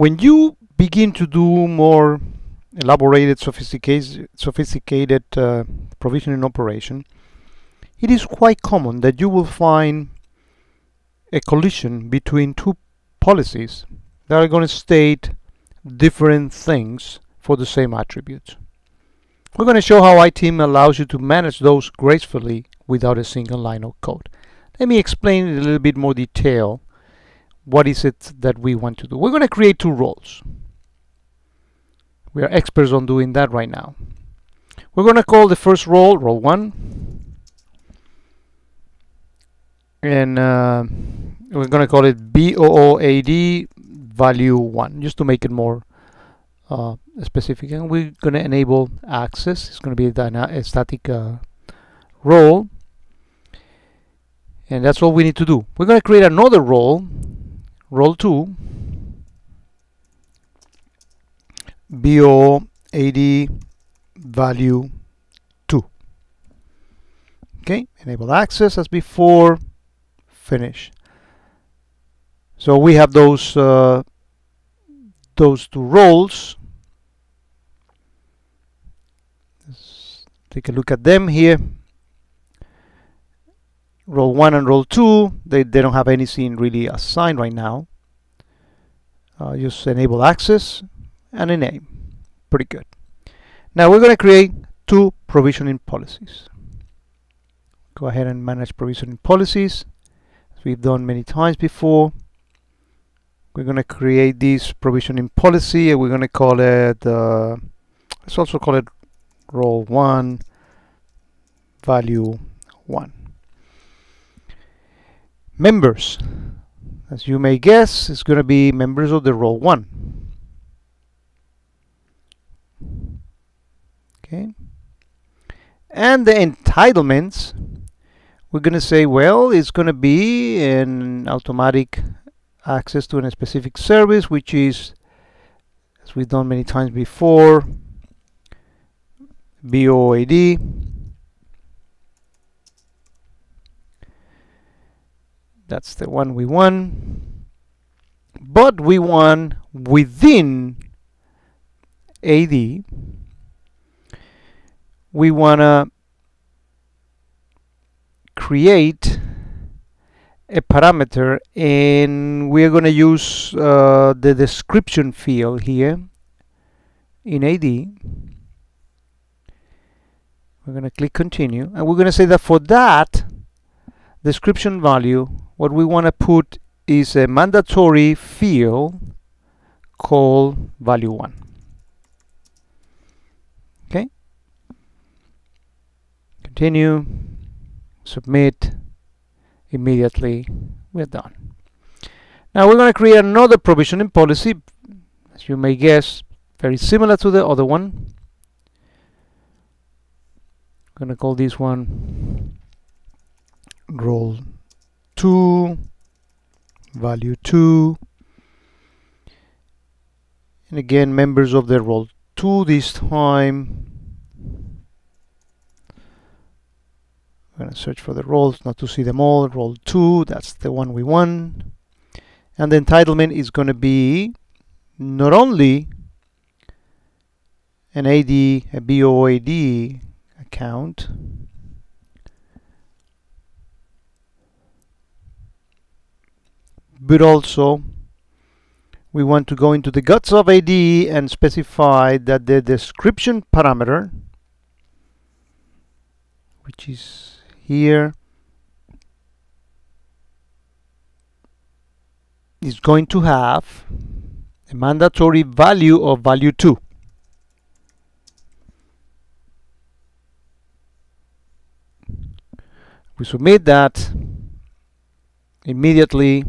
when you begin to do more elaborated, sophisticated, sophisticated uh, provisioning operation, it is quite common that you will find a collision between two policies that are going to state different things for the same attributes. We're going to show how ITIM allows you to manage those gracefully without a single line of code. Let me explain in a little bit more detail what is it that we want to do. We're going to create two roles. We are experts on doing that right now. We're going to call the first role role 1 and uh, we're going to call it BOOAD value 1 just to make it more uh, specific and we're going to enable access it's going to be a, static uh, role and that's all we need to do we're going to create another role role 2 BOAD value 2 okay enable access as before. Finish. So we have those uh, those two roles Let's take a look at them here role 1 and role 2 they, they don't have anything really assigned right now. Uh, just enable access and a name. Pretty good. Now we're going to create two provisioning policies. Go ahead and manage provisioning policies. As we've done many times before we're going to create this provisioning policy and we're going to call it uh, let's also call it role 1 value 1 members. As you may guess it's going to be members of the role 1 okay. And the entitlements we're going to say well it's going to be an automatic access to a specific service which is as we've done many times before BOAD that's the one we want but we want within AD we want to create a parameter and we're going to use uh, the description field here in AD we're going to click continue and we're going to say that for that description value what we want to put is a mandatory field called value 1 okay? Continue. Submit. Immediately we're done. Now we're going to create another provisioning policy as you may guess very similar to the other one. I'm going to call this one role 2 value 2 and again members of the role 2 this time. I'm going to search for the roles not to see them all. Role 2 that's the one we want. And the entitlement is going to be not only an AD a BOAD account but also we want to go into the guts of AD and specify that the description parameter which is here is going to have a mandatory value of value 2 we submit that immediately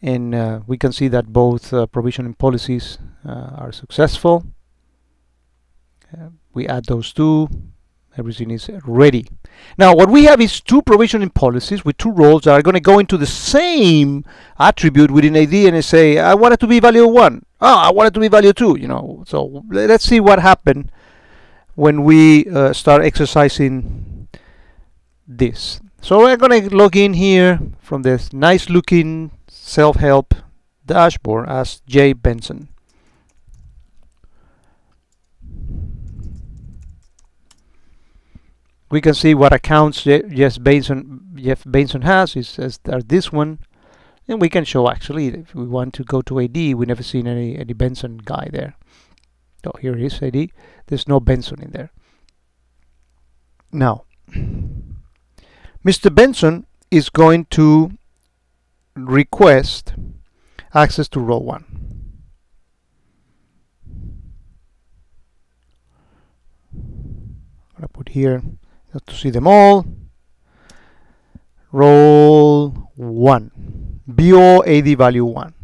and uh, we can see that both uh, provisioning policies uh, are successful. Uh, we add those two. Everything is ready. Now what we have is two provisioning policies with two roles that are going to go into the same attribute within AD and say I want it to be value 1 oh I want it to be value 2 you know. So let's see what happened when we uh, start exercising this. So we're going to log in here from this nice looking self-help dashboard as J Benson. We can see what accounts Jeff Benson, Jeff Benson has. Says that this one, and we can show actually if we want to go to AD, we never seen any any Benson guy there. Oh, here is AD. There's no Benson in there. Now, Mr. Benson is going to request access to row 1. I'm going to put here to see them all. Role 1. BO AD value 1.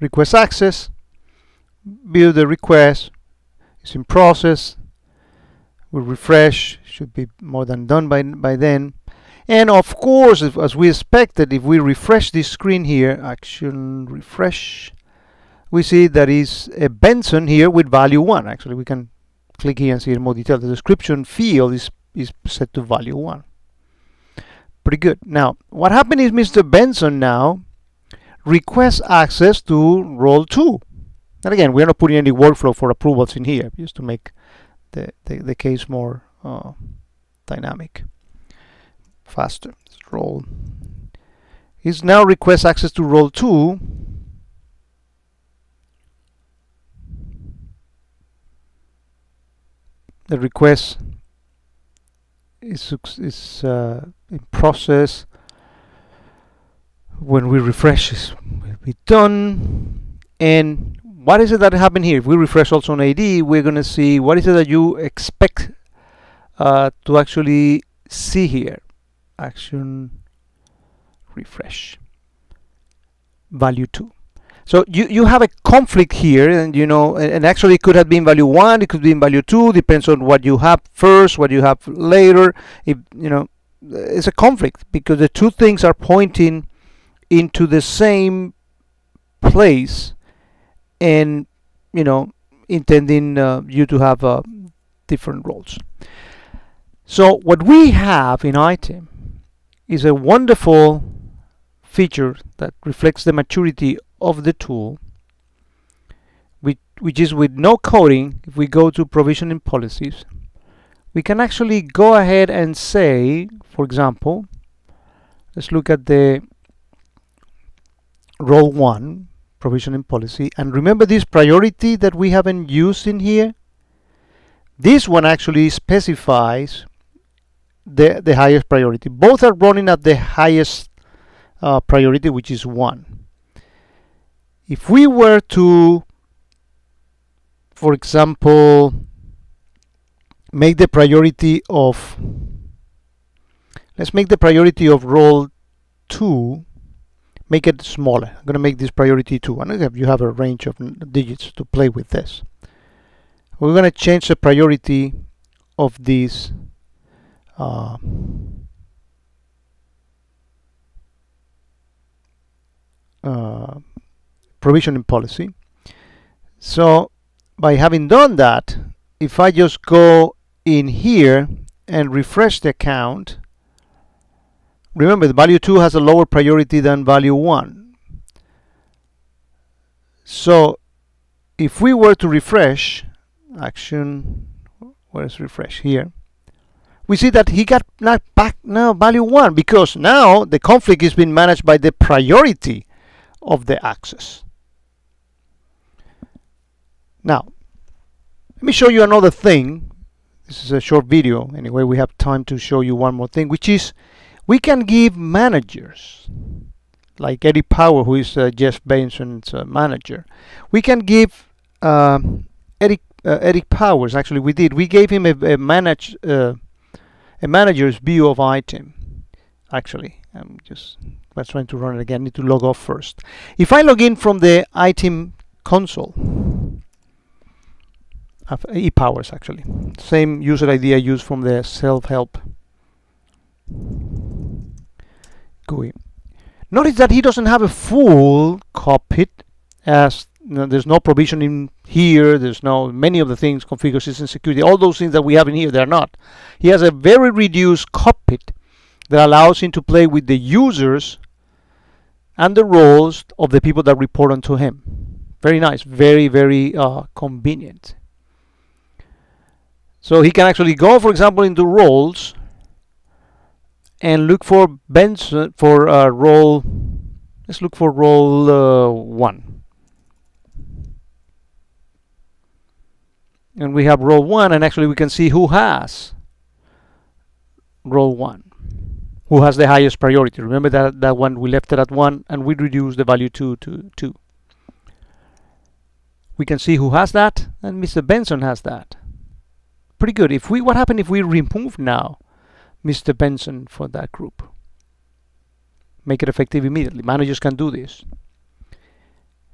Request access. View the request. It's in process. We'll refresh. Should be more than done by, by then. And of course, if, as we expected, if we refresh this screen here, action refresh, we see that is a Benson here with value 1. Actually, we can click here and see in more detail. The description field is, is set to value 1. Pretty good. Now, what happened is Mr. Benson now requests access to role 2. And again, we're not putting any workflow for approvals in here, just to make the, the, the case more uh, dynamic faster. Role is now request access to role 2 the request is, is uh, in process. When we refresh it will be done. And what is it that happened here? If we refresh also on AD we're gonna see what is it that you expect uh, to actually see here action refresh. Value 2 so you, you have a conflict here and you know and actually it could have been value 1 it could be in value 2 depends on what you have first what you have later. If you know it's a conflict because the two things are pointing into the same place and you know intending uh, you to have uh, different roles. So what we have in ITIM is a wonderful feature that reflects the maturity of the tool which, which is with no coding if we go to provisioning policies we can actually go ahead and say for example let's look at the role 1 provisioning policy and remember this priority that we haven't used in here? This one actually specifies the, the highest priority. Both are running at the highest uh, priority, which is 1. If we were to, for example, make the priority of, let's make the priority of role 2, make it smaller. I'm going to make this priority 2. And you have a range of digits to play with this. We're going to change the priority of this uh, uh, provisioning policy. So by having done that, if I just go in here and refresh the account, remember the value 2 has a lower priority than value 1. So if we were to refresh, action, where's refresh here, we see that he got back now value 1 because now the conflict is being managed by the priority of the access. Now, let me show you another thing. This is a short video. Anyway, we have time to show you one more thing, which is we can give managers, like Eddie Power, who is uh, Jeff Benson's uh, manager. We can give uh, Eric, uh, Eric Powers, actually we did, we gave him a, a manage uh, a manager's view of ITIM. Actually I'm just let's trying to run it again. I need to log off first. If I log in from the ITIM console uh, of uh, ePowers actually same user ID I used from the self-help. GUI notice that he doesn't have a full cockpit as there's no provision in here there's no many of the things configure system security all those things that we have in here they're not he has a very reduced cockpit that allows him to play with the users and the roles of the people that report onto him. Very nice, very, very uh, convenient. So he can actually go, for example, into roles and look for Benson for uh, role. Let's look for role uh, one. And we have role one, and actually we can see who has role one, who has the highest priority. Remember that that one we left it at one, and we reduced the value to to two. We can see who has that, and Mr. Benson has that. Pretty good. If we, what happened if we remove now? Mr. Benson for that group. Make it effective immediately. Managers can do this.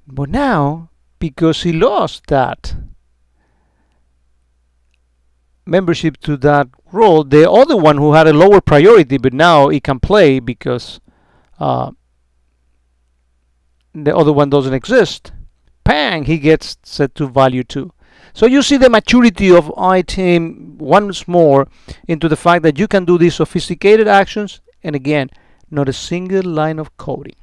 But now, because he lost that membership to that role, the other one who had a lower priority, but now he can play because uh, the other one doesn't exist, bang, he gets set to value 2. So you see the maturity of ITIM once more into the fact that you can do these sophisticated actions and again, not a single line of coding.